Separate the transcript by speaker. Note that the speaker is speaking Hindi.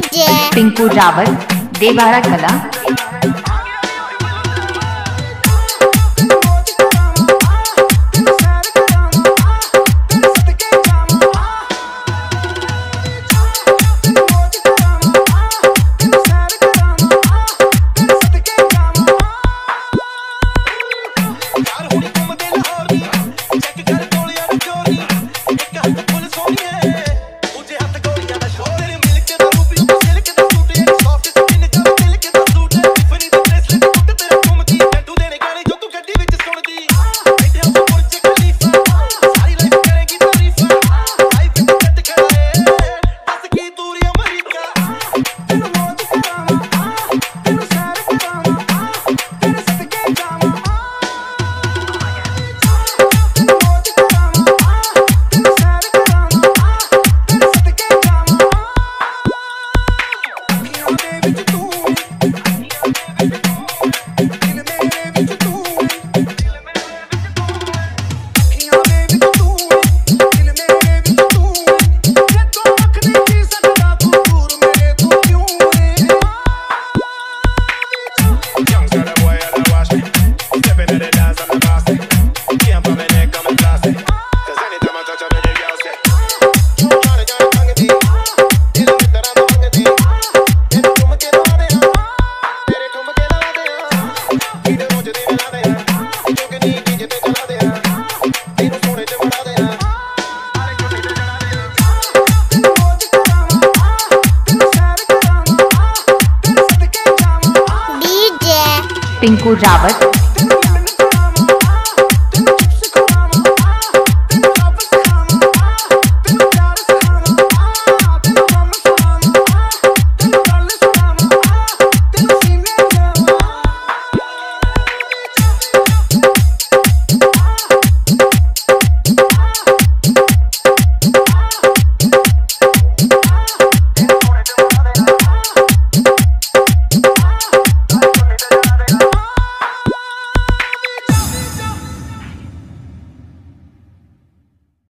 Speaker 1: पिंकू रावल देवारा कला baby, de tudo. Pinku Rawat